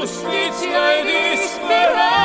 giustizia e di speranza